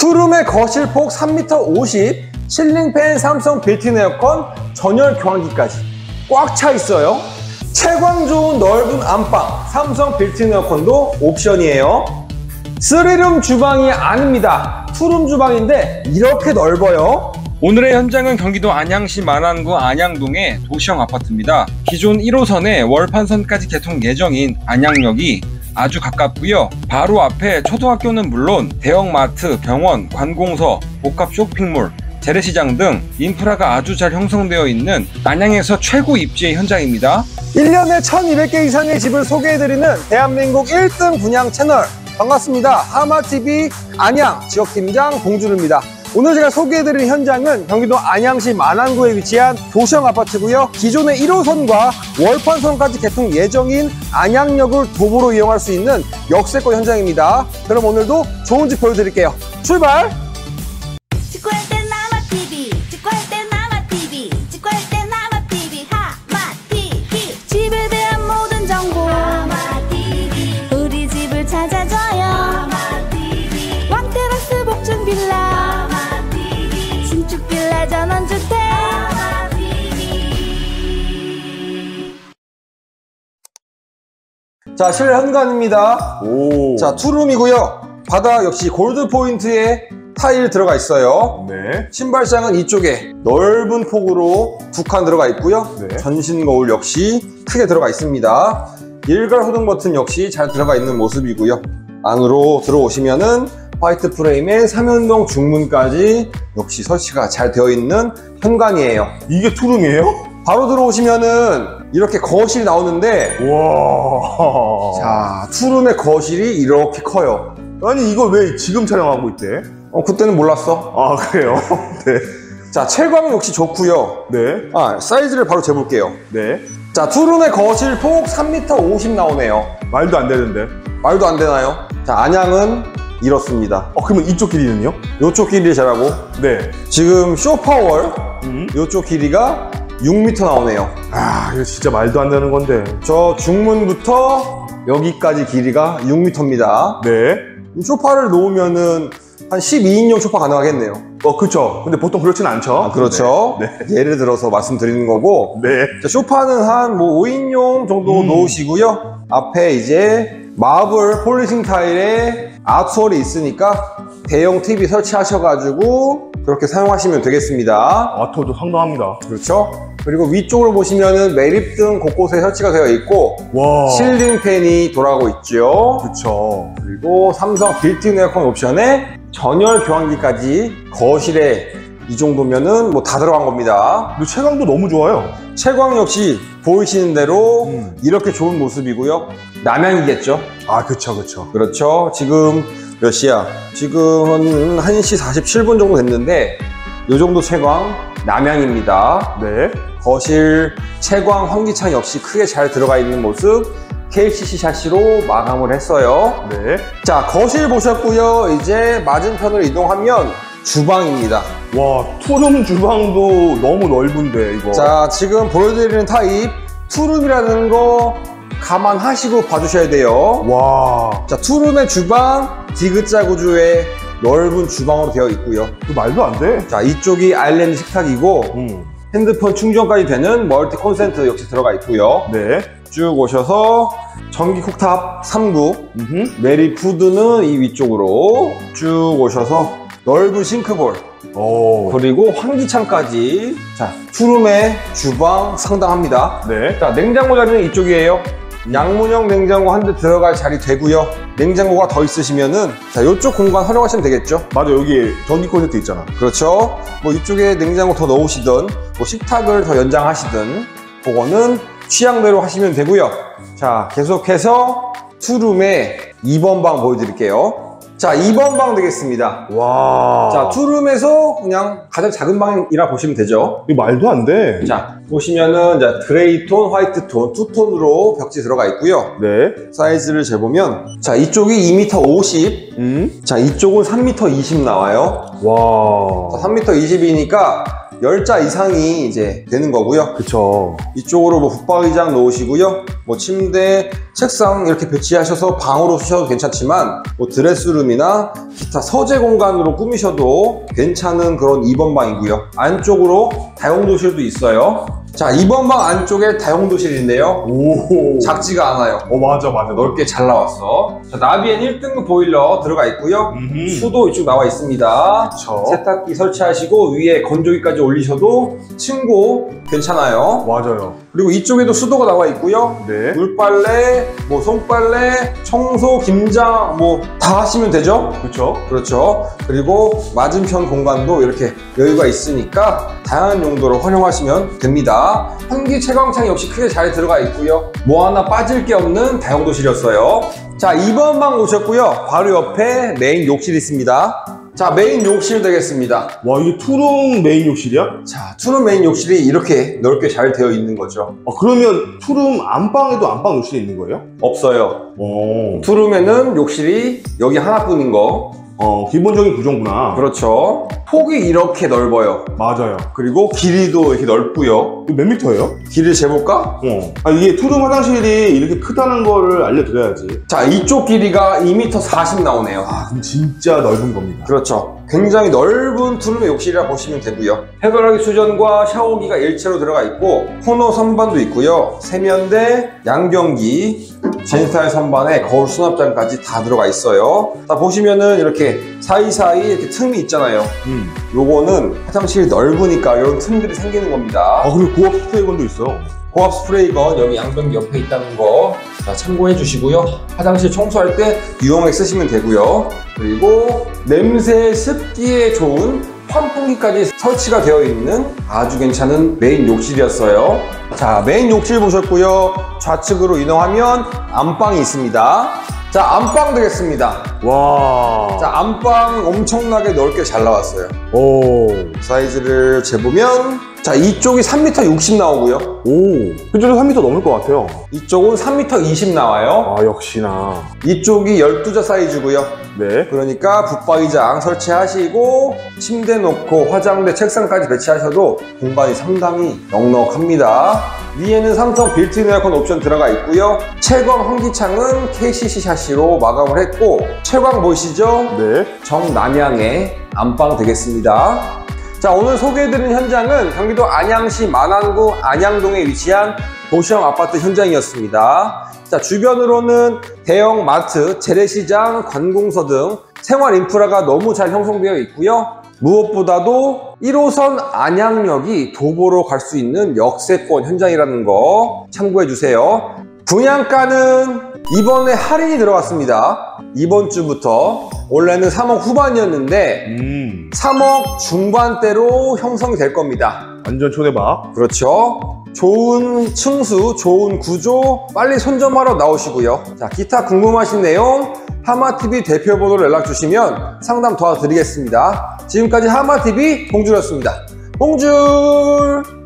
투룸의 거실 폭 3m 50, 실링팬 삼성 빌트인 에어컨, 전열 교환기까지 꽉 차 있어요. 채광 좋은 넓은 안방, 삼성 빌트인 에어컨도 옵션이에요. 쓰리룸 주방이 아닙니다. 투룸 주방인데 이렇게 넓어요. 오늘의 현장은 경기도 안양시 만안구 안양동의 도시형 아파트입니다. 기존 1호선에 월판선까지 개통 예정인 안양역이 아주 가깝고요. 바로 앞에 초등학교는 물론 대형마트, 병원, 관공서, 복합 쇼핑몰, 재래시장 등 인프라가 아주 잘 형성되어 있는 안양에서 최고 입지의 현장입니다. 1년에 1200개 이상의 집을 소개해드리는 대한민국 1등 분양 채널 반갑습니다. 하마TV 안양 지역팀장 봉준우입니다. 오늘 제가 소개해드릴 현장은 경기도 안양시 만안구에 위치한 도시형 아파트고요. 기존의 1호선과 월판선까지 개통 예정인 안양역을 도보로 이용할 수 있는 역세권 현장입니다. 그럼 오늘도 좋은 집 보여드릴게요. 출발! 자, 실현관입니다. 오. 자, 투룸이고요. 바닥 역시 골드 포인트에 타일 들어가 있어요. 네. 신발장은 이쪽에 넓은 폭으로 두 칸 들어가 있고요. 네. 전신 거울 역시 크게 들어가 있습니다. 일괄 소등 버튼 역시 잘 들어가 있는 모습이고요. 안으로 들어오시면은 화이트 프레임에 삼연동 중문까지 역시 설치가 잘 되어 있는 현관이에요. 이게 투룸이에요? 바로 들어오시면은 이렇게 거실이 나오는데 와. 자, 투룸의 거실이 이렇게 커요. 아니 이걸 왜 지금 촬영하고 있대? 어, 그때는 몰랐어. 아 그래요? 네. 자, 채광 역시 좋고요. 네. 아, 사이즈를 바로 재볼게요. 네. 자, 투룸의 거실 폭 3m 50 나오네요. 말도 안 되는데. 말도 안 되나요? 자, 안양은 이렇습니다. 어 그러면 이쪽 길이는요? 요쪽 길이 잘하고 네. 지금 쇼파월 음. 요쪽 길이가 6m 나오네요. 아 이거 진짜 말도 안 되는 건데. 저 중문부터 여기까지 길이가 6m입니다. 네. 이 쇼파를 놓으면은 한 12인용 쇼파 가능하겠네요. 어 그쵸. 근데 보통 그렇진 않죠. 아, 그렇죠. 네. 예를 들어서 말씀드리는 거고 네. 자, 쇼파는 한 뭐 5인용 정도 음. 놓으시고요. 앞에 이제 마블 폴리싱 타일에 아트월이 있으니까 대형 TV 설치하셔가지고 그렇게 사용하시면 되겠습니다. 아트월도 상당합니다. 그렇죠? 그리고 위쪽으로 보시면은 매립등 곳곳에 설치가 되어 있고 와. 실링 팬이 돌아가고 있죠. 그쵸. 그리고 삼성 빌트인 에어컨 옵션에 전열 교환기까지 거실에 이 정도면은 뭐 다 들어간 겁니다. 근데 채광도 너무 좋아요. 채광 역시 보이시는 대로 음. 이렇게 좋은 모습이고요. 남양이겠죠? 아 그쵸 그쵸. 그렇죠. 지금 몇 시야? 지금은 1시 47분 정도 됐는데 이 정도 채광 남양입니다. 네. 거실 채광 환기창 역시 크게 잘 들어가 있는 모습 KCC 샤시로 마감을 했어요. 네. 자 거실 보셨고요. 이제 맞은편으로 이동하면 주방입니다. 와 투룸 주방도 너무 넓은데 이거. 자, 지금 보여드리는 타입 투룸이라는 거 감안하시고 봐주셔야 돼요. 와. 자, 투룸의 주방 디귿자 구조의 넓은 주방으로 되어 있고요. 그 말도 안 돼. 자, 이쪽이 아일랜드 식탁이고 음. 핸드폰 충전까지 되는 멀티 콘센트 역시 들어가 있고요. 네. 쭉 오셔서 전기 쿡탑 3구, 음흠. 매립 후드는 이 위쪽으로 쭉 오셔서 넓은 싱크볼, 오. 그리고 환기창까지 자, 투룸의 주방 상당합니다. 네. 자, 냉장고 자리는 이쪽이에요. 양문형 냉장고 한 대 들어갈 자리 되고요. 냉장고가 더 있으시면은 자, 이쪽 공간 활용하시면 되겠죠. 맞아 여기 전기 콘센트 있잖아. 그렇죠. 뭐 이쪽에 냉장고 더 넣으시든 뭐 식탁을 더 연장하시든 그거는 취향대로 하시면 되고요. 자, 계속해서 투룸의 2번 방 보여드릴게요. 자, 2번 방 되겠습니다. 와. 자, 투룸에서 그냥 가장 작은 방이라 보시면 되죠. 이거 말도 안 돼. 자, 보시면은 이제 그레이 톤, 화이트 톤, 투톤으로 벽지 들어가 있고요. 네. 사이즈를 재보면 자, 이쪽이 2m 50, 음. 자, 이쪽은 3m 20 나와요. 와. 자, 3m 20이니까 10자 이상이 이제 되는 거고요. 그쵸. 이쪽으로 뭐 붙박이장 놓으시고요. 뭐 침대, 책상 이렇게 배치하셔서 방으로 쓰셔도 괜찮지만 뭐 드레스룸이나 기타 서재 공간으로 꾸미셔도 괜찮은 그런 2번 방이고요. 안쪽으로 다용도실도 있어요. 자, 2번 방 안쪽에 다용도실인데요. 오. 작지가 않아요. 어, 맞아, 맞아. 넓게 잘 나왔어. 자, 나비엔 1등급 보일러 들어가 있고요. 음. 수도 이쪽 나와 있습니다. 그쵸. 세탁기 설치하시고 위에 건조기까지 올리셔도 층고 괜찮아요. 맞아요. 그리고 이쪽에도 수도가 나와 있고요. 네. 물빨래, 뭐 손빨래, 청소, 김장 뭐 다 하시면 되죠? 그쵸. 그렇죠. 그리고 맞은편 공간도 이렇게 여유가 있으니까 다양한 용도로 활용하시면 됩니다. 환기 채광창 역시 크게 잘 들어가 있고요. 뭐 하나 빠질 게 없는 다용도실이었어요. 자, 2번 방 오셨고요. 바로 옆에 메인 욕실 있습니다. 자, 메인 욕실 되겠습니다. 와, 이게 투룸 메인 욕실이야? 자, 투룸 메인 욕실이 이렇게 넓게 잘 되어 있는 거죠. 아, 그러면 투룸 안방에도 안방 욕실이 있는 거예요? 없어요. 오. 투룸에는 욕실이 여기 하나뿐인 거. 어, 기본적인 구조구나. 그렇죠. 폭이 이렇게 넓어요. 맞아요. 그리고 길이도 이렇게 넓고요. 이거 몇 미터예요? 길이를 재볼까? 어. 아, 이게 투룸 화장실이 이렇게 크다는 거를 알려드려야지. 자, 이쪽 길이가 2m 40 나오네요. 아, 그럼 진짜 넓은 겁니다. 그렇죠. 굉장히 넓은 투룸의 욕실이라 보시면 되고요. 해바라기 수전과 샤워기가 일체로 들어가 있고 코너 선반도 있고요. 세면대, 양변기, 젠스타일 선반에 거울 수납장까지 다 들어가 있어요. 자, 보시면은 이렇게 사이사이 이렇게 틈이 있잖아요. 음. 요거는 화장실이 넓으니까 이런 틈들이 생기는 겁니다. 아, 그리고 고압 스프레이건도 있어. 고압 스프레이건 여기 양변기 옆에 있다는 거 자, 참고해 주시고요. 화장실 청소할 때 유용하게 쓰시면 되고요. 그리고 냄새 습기에 좋은 환풍기까지 설치가 되어 있는 아주 괜찮은 메인 욕실이었어요. 자, 메인 욕실 보셨고요. 좌측으로 이동하면 안방이 있습니다. 자, 안방 되겠습니다. 와. 자, 안방 엄청나게 넓게 잘 나왔어요. 오. 사이즈를 재보면 자, 이쪽이 3m 60 나오고요. 오. 그쪽도 3m 넘을 것 같아요. 이쪽은 3m 20 나와요. 아, 역시나. 이쪽이 12자 사이즈고요. 네. 그러니까 붙박이장 설치하시고 침대 놓고 화장대 책상까지 배치하셔도 공간이 상당히 넉넉합니다. 위에는 삼성 빌트인 에어컨 옵션 들어가 있고요. 채광 환기창은 KCC 샤시로 마감을 했고 채광 보이시죠? 네. 정남향의 안방 되겠습니다. 자, 오늘 소개해드린 현장은 경기도 안양시 만안구 안양동에 위치한 도시형 아파트 현장이었습니다. 자, 주변으로는 대형 마트, 재래시장, 관공서 등 생활 인프라가 너무 잘 형성되어 있고요. 무엇보다도 1호선 안양역이 도보로 갈 수 있는 역세권 현장이라는 거 참고해 주세요. 분양가는 이번에 할인이 들어갔습니다. 이번 주부터 원래는 3억 후반이었는데 음. 3억 중반대로 형성이 될 겁니다. 완전 초대박. 그렇죠. 좋은 층수, 좋은 구조, 빨리 손점하러 나오시고요. 자, 기타 궁금하신 내용 하마TV 대표 번호로 연락 주시면 상담 도와드리겠습니다. 지금까지 하마TV 봉준이었습니다. 봉준!